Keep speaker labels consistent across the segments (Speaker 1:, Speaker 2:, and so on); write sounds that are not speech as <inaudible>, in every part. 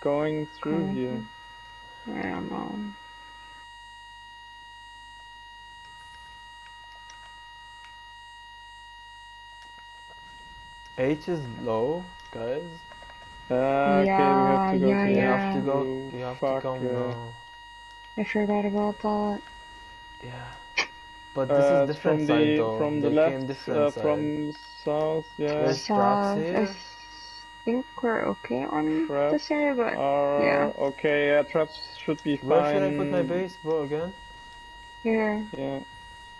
Speaker 1: going through
Speaker 2: Mhm.
Speaker 1: here?
Speaker 2: I don't know.
Speaker 3: H is low, guys.
Speaker 1: Uh, okay, we have to go
Speaker 2: Yeah,
Speaker 1: to
Speaker 3: You have to go. You have
Speaker 1: fuck,
Speaker 3: to come
Speaker 1: uh,
Speaker 3: now.
Speaker 2: I forgot about that.
Speaker 3: Yeah. But this
Speaker 1: Uh,
Speaker 3: is
Speaker 1: it's from
Speaker 3: different side
Speaker 1: the
Speaker 3: though.
Speaker 1: from
Speaker 3: they
Speaker 1: the
Speaker 3: came
Speaker 1: left,
Speaker 3: different
Speaker 1: uh,
Speaker 3: side.
Speaker 1: from south. Yeah,
Speaker 3: There's traps here.
Speaker 2: I think we're okay on
Speaker 1: Traps
Speaker 2: this area, but
Speaker 1: are
Speaker 2: yeah.
Speaker 1: okay. Yeah, traps should be fine.
Speaker 3: Where should I put my base, bro? Again?
Speaker 2: here,
Speaker 1: Yeah,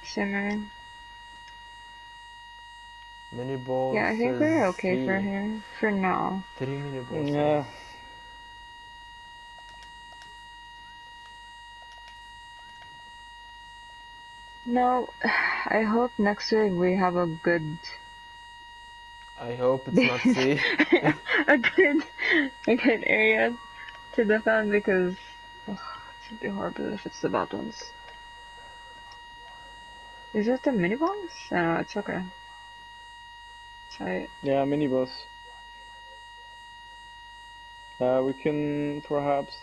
Speaker 2: shimmer.
Speaker 3: Mini balls.
Speaker 2: Yeah, I think
Speaker 3: is
Speaker 2: we're okay for
Speaker 3: three.
Speaker 2: here for now.
Speaker 3: Three mini balls.
Speaker 1: yeah.
Speaker 2: No, <sighs> I hope next week we have a good,
Speaker 3: I hope it's not <laughs>
Speaker 2: a good, a good area to defend because ugh, it'd be horrible if it's the bad ones. Is it the mini bombs? No, it's okay. Sorry.
Speaker 1: Yeah, mini boss. Uh, we can perhaps.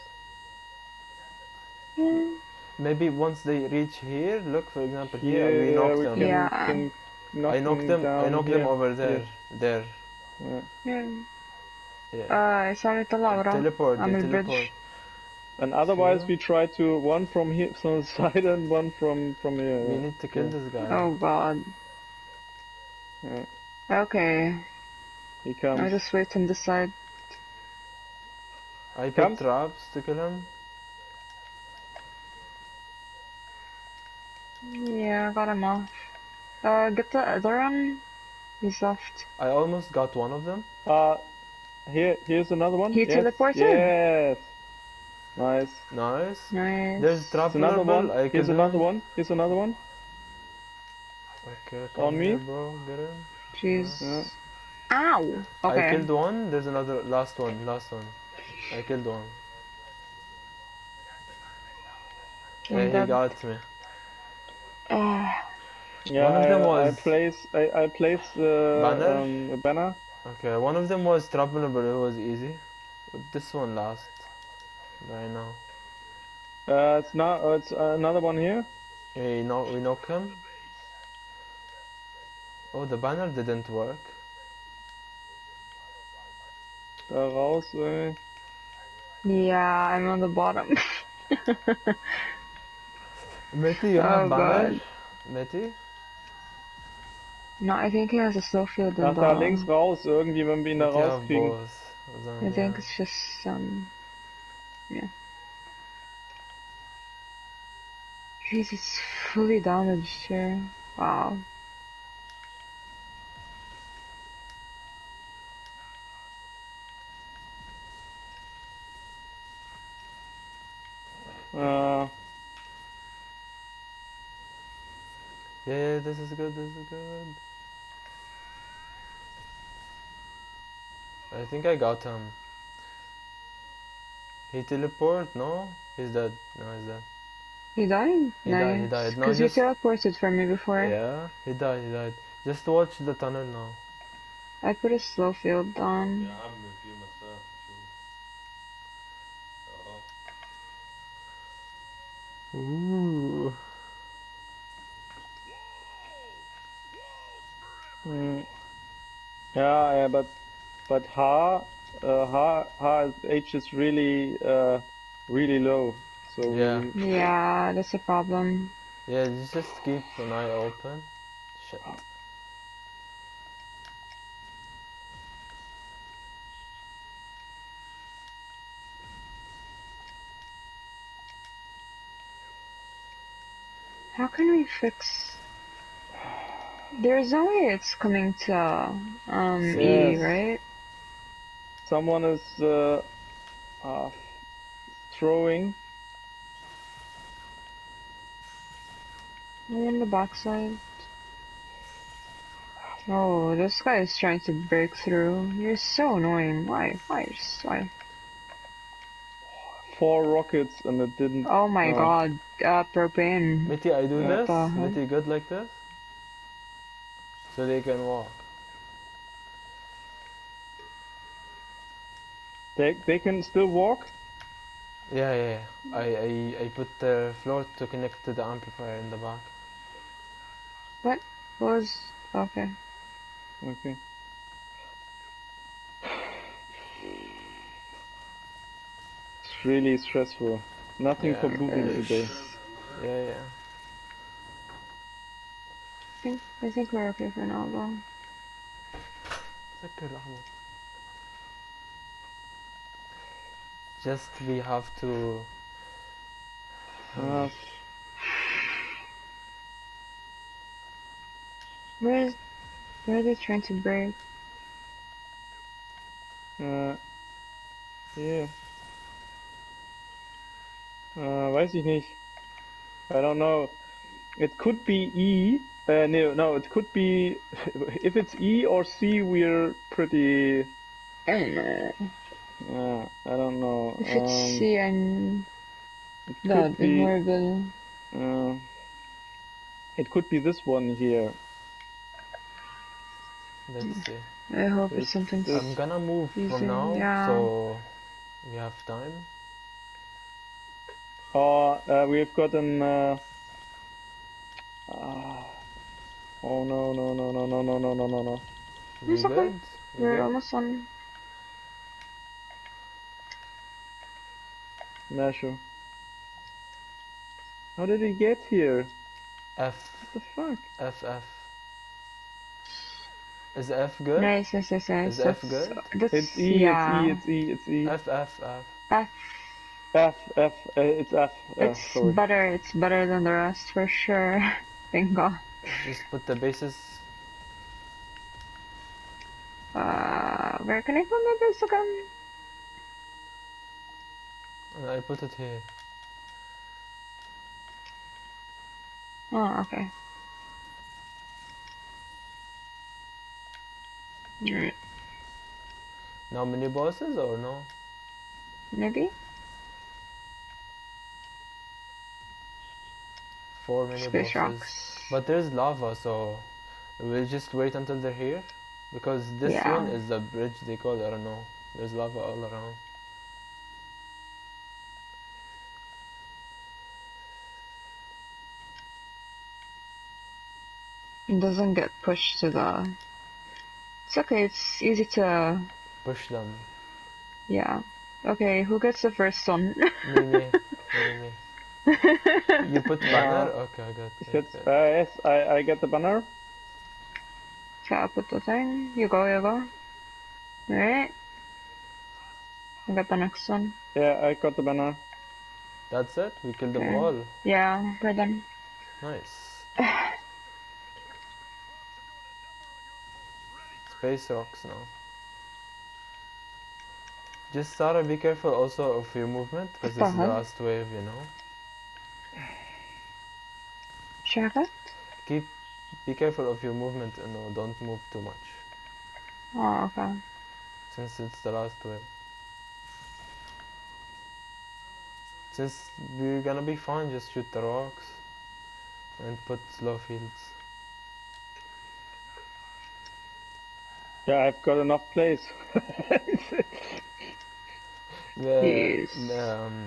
Speaker 2: Hmm.
Speaker 3: Maybe once they reach here, look for example here,
Speaker 1: Yeah,
Speaker 3: we
Speaker 1: yeah,
Speaker 3: knock
Speaker 1: we
Speaker 3: them.
Speaker 1: can,
Speaker 2: Yeah.
Speaker 1: can knock
Speaker 3: I knock them. I
Speaker 1: down
Speaker 3: knock them
Speaker 1: here.
Speaker 3: over there. There.
Speaker 1: Yeah.
Speaker 2: Yeah.
Speaker 3: Yeah.
Speaker 2: آه سامي طلع ورا
Speaker 3: teleport. They
Speaker 2: عم البريدج.
Speaker 3: teleport.
Speaker 1: And otherwise,
Speaker 3: Sure.
Speaker 1: we try to one from here, <laughs> from the side, and one from from here.
Speaker 3: We
Speaker 1: yeah.
Speaker 3: need to kill
Speaker 1: Yeah.
Speaker 3: this guy.
Speaker 2: Oh god.
Speaker 1: Yeah.
Speaker 2: Okay,
Speaker 1: He comes.
Speaker 2: I'll just wait on this side.
Speaker 3: I put
Speaker 1: Comes.
Speaker 3: traps to kill him.
Speaker 2: Yeah, I got him off. Uh, get the other one. He's left.
Speaker 3: I almost got one of them.
Speaker 1: Uh, here, here's another one.
Speaker 2: He
Speaker 1: yes.
Speaker 2: teleported?
Speaker 1: Yes. Nice.
Speaker 3: Nice.
Speaker 2: Nice.
Speaker 3: There's trap
Speaker 1: Here's another
Speaker 3: level.
Speaker 1: one.
Speaker 3: I
Speaker 1: Here's
Speaker 3: killed
Speaker 1: another
Speaker 3: him.
Speaker 1: one. Here's another one.
Speaker 3: Okay,
Speaker 1: On
Speaker 3: come
Speaker 1: me?
Speaker 3: here, bro. Get him.
Speaker 2: Jeez.
Speaker 1: Yeah.
Speaker 2: Ow! Okay.
Speaker 3: I killed one. There's another. Last one. Last one. I killed one.
Speaker 2: I'm
Speaker 3: Yeah, he got me.
Speaker 2: Uh,
Speaker 1: Yeah,
Speaker 3: One of them
Speaker 1: I,
Speaker 3: was-
Speaker 1: I place. I, I place uh,
Speaker 3: Banner?
Speaker 1: Um, a banner.
Speaker 3: Okay, one of them was trappable, but it was easy. But this one last. Right now.
Speaker 1: Uh, it's not. Uh, it's another one here.
Speaker 3: Hey, no, we knock him. Oh, the banner didn't work.
Speaker 1: Da raus. Äh.
Speaker 2: yeah, I'm on the bottom. <laughs>
Speaker 3: Meti, you
Speaker 2: Oh,
Speaker 3: have banner?
Speaker 2: God.
Speaker 3: Meti?
Speaker 2: no, I think he has a slow field
Speaker 1: Ach,
Speaker 2: and
Speaker 1: da links raus. Irgendwie, wenn wir ihn da
Speaker 3: Meti
Speaker 1: rauskriegen.
Speaker 3: both of them,
Speaker 2: I think
Speaker 3: yeah.
Speaker 2: it's just um, yeah. Jeez, it's fully damaged here. Wow.
Speaker 1: Uh,
Speaker 3: Yeah, yeah, this is good, this is good. I think I got him. He teleport? No? He's dead. No, he's dead.
Speaker 2: He died?
Speaker 3: He died, he died. No,
Speaker 2: Because you teleported for me before.
Speaker 3: Yeah, he died, he died. Just watch the tunnel now.
Speaker 2: I put a slow field on.
Speaker 4: يا
Speaker 1: mm. Yeah, yeah, but but H, uh, H, H, H is really, uh, really low. So
Speaker 3: Yeah.
Speaker 1: we,
Speaker 2: Yeah, that's a problem.
Speaker 3: Yeah, just just keep an eye open. Shit.
Speaker 2: How can we fix? There's no way it's coming to um E, right?
Speaker 1: someone is uh, uh, throwing.
Speaker 2: I'm on the backside. Oh, this guy is trying to break through. You're so annoying. Why? Why? Just why?
Speaker 1: Four rockets and it didn't.
Speaker 2: Oh my
Speaker 1: Oh.
Speaker 2: god. Uh, propane.
Speaker 3: Mitty, I do
Speaker 1: What
Speaker 3: this.
Speaker 2: the heck?
Speaker 3: Mitty, good like this. So they can walk.
Speaker 1: They they can still walk.
Speaker 3: Yeah, yeah, yeah. I, I, I put the floor to connect to the amplifier in the back.
Speaker 2: What was okay?
Speaker 1: Okay. It's really stressful. Nothing for
Speaker 3: Yeah.
Speaker 1: moving <laughs> today.
Speaker 3: Yeah, yeah
Speaker 2: I think I think we're okay for now though.
Speaker 3: سكر الأحمر. Just we have to
Speaker 1: Uh,
Speaker 2: Where is where are they trying to break?
Speaker 1: uh, yeah. Uh, weiß ich nicht. I don't know. It could be E. uh, no, no, it could be. <laughs> If it's E or C, we're pretty.
Speaker 2: I don't know.
Speaker 1: Uh, I don't know.
Speaker 2: If it's
Speaker 1: Um,
Speaker 2: C, I'm
Speaker 1: it
Speaker 2: that
Speaker 1: could be.
Speaker 2: horrible.
Speaker 1: Uh, it could be this one here.
Speaker 3: let's see.
Speaker 2: I hope
Speaker 1: This-
Speaker 2: it's something.
Speaker 1: this-
Speaker 3: I'm gonna move
Speaker 2: Easy,
Speaker 3: from now,
Speaker 2: yeah.
Speaker 3: so we have time.
Speaker 1: Oh, uh, we've got an. Uh, ah. Oh no no no no no no no no no no.
Speaker 3: We
Speaker 2: It's okay.
Speaker 3: good? We
Speaker 2: We're
Speaker 3: good?
Speaker 2: almost on.
Speaker 1: Nah, sure. How did he get here?
Speaker 3: F,
Speaker 1: What the fuck?
Speaker 3: F, F. Is F good?
Speaker 2: Nice, yes, yes, yes.
Speaker 3: Is F good?
Speaker 2: That's,
Speaker 1: It's E,
Speaker 2: yeah.
Speaker 1: it's E, it's E, it's E.
Speaker 3: F, F, F.
Speaker 2: F.
Speaker 1: F, F, uh, it's F. Uh,
Speaker 2: It's
Speaker 1: sorry.
Speaker 2: better. It's better than the rest for sure. <laughs> Thank God.
Speaker 3: Just put the bases.
Speaker 2: Uh, where can I put my base again?
Speaker 3: I put it here.
Speaker 2: Oh, okay. Alright,
Speaker 3: Now mini bosses or no?
Speaker 2: maybe?
Speaker 3: Four mini
Speaker 2: Space
Speaker 3: bosses.
Speaker 2: rocks.
Speaker 3: But there's lava, so we'll just wait until they're here. Because this
Speaker 2: Yeah.
Speaker 3: one is the bridge they call, I don't know. There's lava all around.
Speaker 2: It doesn't get pushed to the. It's okay. It's easy to.
Speaker 3: Push them.
Speaker 2: Yeah. Okay, who gets the first one?
Speaker 3: Me, me, me, me. <laughs> <laughs> You put banner? Okay, good.
Speaker 1: Is
Speaker 3: good,
Speaker 1: that-
Speaker 3: good.
Speaker 1: uh, yes, I, I get the banner.
Speaker 2: Okay, I'll put the thing. You go, you go. Alright. I got the next one.
Speaker 1: Yeah, I got the banner.
Speaker 3: That's it? We killed them all.
Speaker 2: Yeah, we're done.
Speaker 3: Nice. <sighs> Space rocks now. Just Sarah, be careful also of your movement because this is the
Speaker 2: Uh-huh.
Speaker 3: last wave, you know.
Speaker 2: Check.
Speaker 3: Keep, be careful of your movement and no, don't move too much
Speaker 2: Oh, okay.
Speaker 3: since it's the last wave. Since we're gonna be fine, just shoot the rocks and put slow fields.
Speaker 1: Yeah, I've got enough place. <laughs>
Speaker 3: The,
Speaker 2: Yes.
Speaker 3: the, um,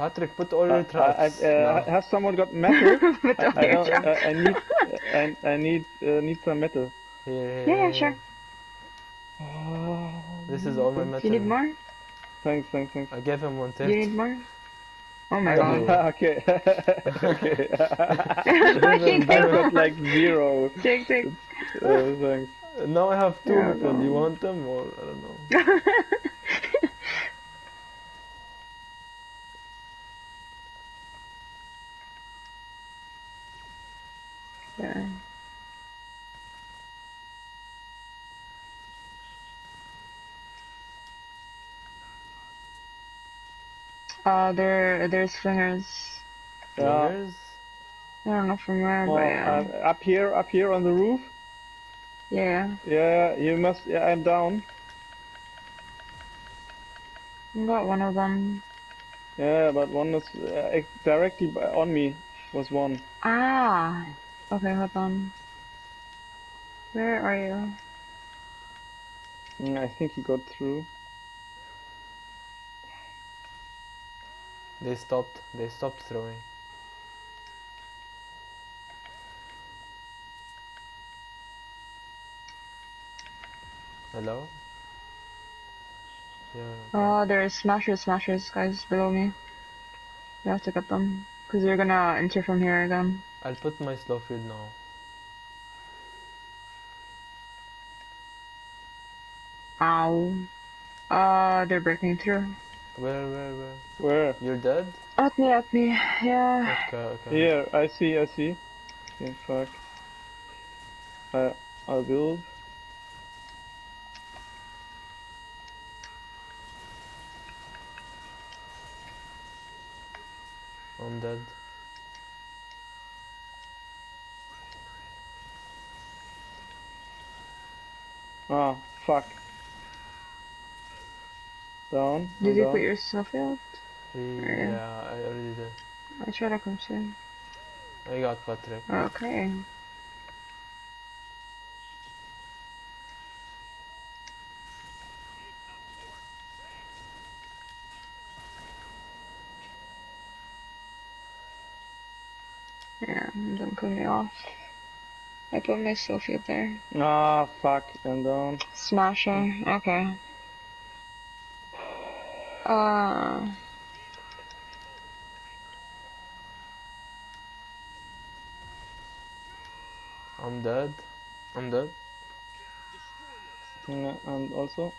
Speaker 3: Patrick, put all your
Speaker 1: Uh, I,
Speaker 3: traps.
Speaker 1: I, uh,
Speaker 3: now.
Speaker 1: has someone got metal? <laughs>
Speaker 2: Put
Speaker 1: I, I,
Speaker 2: your
Speaker 1: don't,
Speaker 2: traps.
Speaker 1: uh, I need, I, I need, uh, need some metal.
Speaker 3: Here, here,
Speaker 2: Yeah, yeah,
Speaker 3: here,
Speaker 2: sure.
Speaker 3: This is all my metal.
Speaker 2: You need more?
Speaker 1: Thanks, thanks, thanks.
Speaker 3: I gave him one
Speaker 2: You need more? Oh my god. <laughs>
Speaker 1: okay, <laughs> okay.
Speaker 2: You
Speaker 1: I
Speaker 2: do.
Speaker 1: got like zero.
Speaker 2: Take, take.
Speaker 1: Uh, thanks.
Speaker 3: Now I have two
Speaker 2: Yeah,
Speaker 3: metal.
Speaker 2: no.
Speaker 3: You want them or I don't know.
Speaker 2: Yeah. Uh, there, there's flingers.
Speaker 1: Yeah.
Speaker 3: Fingers?
Speaker 2: I don't know from where,
Speaker 1: Oh,
Speaker 2: but yeah.
Speaker 1: uh, up here, up here on the roof.
Speaker 2: yeah.
Speaker 1: Yeah, you must. Yeah, I'm down.
Speaker 2: I got one of them.
Speaker 1: Yeah, but one is uh, directly on me. Was one.
Speaker 2: Ah! Okay, hold on. Where are you?
Speaker 1: Mm, I think he got through.
Speaker 3: They stopped. They stopped throwing. Hello? Yeah.
Speaker 2: Oh, there's smashers, smashers, guys below me. You have to get them. Because you're gonna enter from here again.
Speaker 3: I'll put my slow field now.
Speaker 2: Ow. Uh, they're breaking through.
Speaker 3: Where, where, where?
Speaker 1: Where?
Speaker 3: You're dead?
Speaker 2: At me, at me. Yeah.
Speaker 3: Okay, okay.
Speaker 1: Here, I see, I see. Okay, fuck. I, I'll build.
Speaker 3: I'm dead.
Speaker 1: Oh, fuck. Down.
Speaker 2: Did
Speaker 1: I'm
Speaker 2: you
Speaker 1: down.
Speaker 2: put your stuff out?
Speaker 3: Yeah, I already did.
Speaker 2: I try to come soon.
Speaker 3: I got Patrick.
Speaker 2: Okay. Yeah, don't cut me off. I put my Sophie up there.
Speaker 1: Ah, fuck. I'm down.
Speaker 2: Smasher, okay. Uh,
Speaker 3: I'm dead. I'm dead.
Speaker 1: And also.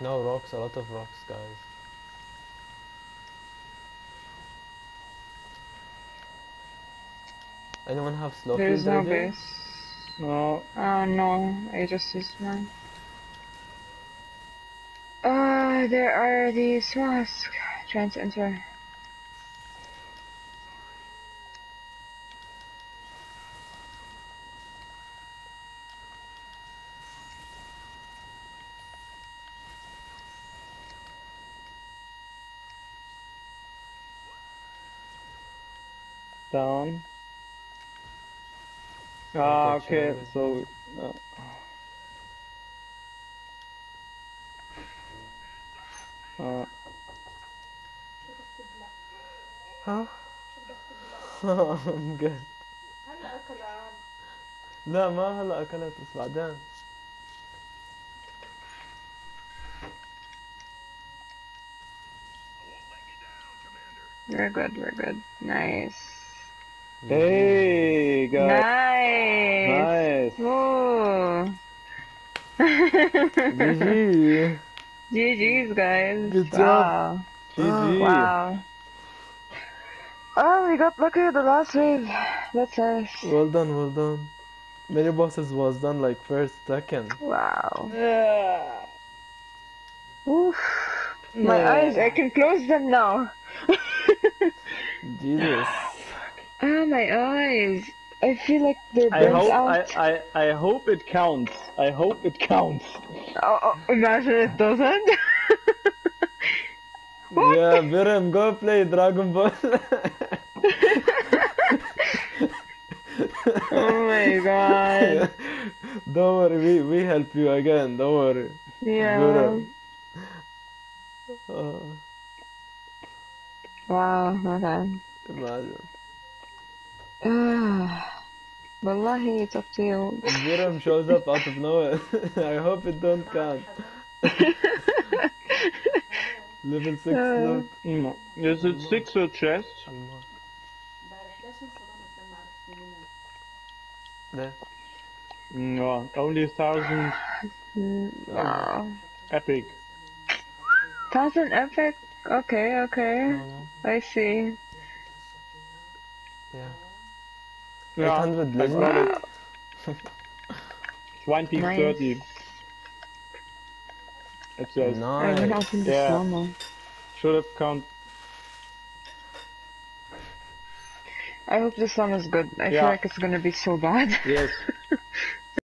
Speaker 3: No rocks, a lot of rocks, guys. Anyone have slow
Speaker 2: there's no
Speaker 3: idea?
Speaker 2: base.
Speaker 1: No,
Speaker 2: Uh, no, I just used mine. Uh, there are these masks trying to enter.
Speaker 1: down. Ah,
Speaker 3: Okay,
Speaker 1: okay,
Speaker 3: check.
Speaker 1: so. Uh, uh,
Speaker 3: ها <laughs> I'm good لا ما هلا اكلت بس بعدين
Speaker 2: We're good, we're good. Nice.
Speaker 1: hey, guys.
Speaker 2: Nice!
Speaker 1: Nice.
Speaker 2: Ooh. <laughs>
Speaker 3: GG
Speaker 2: GG's, guys.
Speaker 3: Good job.
Speaker 2: Wow.
Speaker 1: GG.
Speaker 2: Oh, wow. Oh, we got lucky with the last wave. That's nice.
Speaker 3: well done well done many bosses was done like first second
Speaker 2: Wow.
Speaker 1: Yeah.
Speaker 2: Oof. My
Speaker 1: Yeah.
Speaker 2: eyes, I can close them now. <laughs>
Speaker 3: Jesus
Speaker 2: ah, my eyes. I feel like they're
Speaker 1: I
Speaker 2: burnt
Speaker 1: hope
Speaker 2: out.
Speaker 1: I, I I hope it counts. I hope it counts.
Speaker 2: Oh, oh, imagine it doesn't. <laughs> What?
Speaker 3: yeah Biram go play Dragon Ball <laughs>
Speaker 2: oh my god. <laughs>
Speaker 3: don't worry we, we help you again don't worry
Speaker 2: Yeah.
Speaker 3: Biram. Uh,
Speaker 2: Wow, okay.
Speaker 3: imagine
Speaker 2: Ah. Wallahi, it's up to you.
Speaker 3: Biram shows up out of nowhere I hope it don't count <laughs> level 6
Speaker 2: Uh.
Speaker 3: loot
Speaker 1: Mm. Is it six or chest?
Speaker 5: امبارح ليش انصدمت لما عرفت مين
Speaker 3: there
Speaker 1: No, only thousand
Speaker 2: Mm, Wow.
Speaker 1: epic.
Speaker 2: Thousand epic? Okay, okay.
Speaker 3: no,
Speaker 2: I see.
Speaker 3: yeah
Speaker 1: Yeah,
Speaker 3: 800
Speaker 1: I got
Speaker 3: legendary
Speaker 1: it. 20,
Speaker 2: Nice.
Speaker 1: 30. It says.
Speaker 2: I
Speaker 3: nice
Speaker 2: out in the
Speaker 1: Yeah. Should have count.
Speaker 2: I hope this one is good. I
Speaker 1: Yeah.
Speaker 2: feel like it's gonna be so bad.
Speaker 1: Yes. <laughs>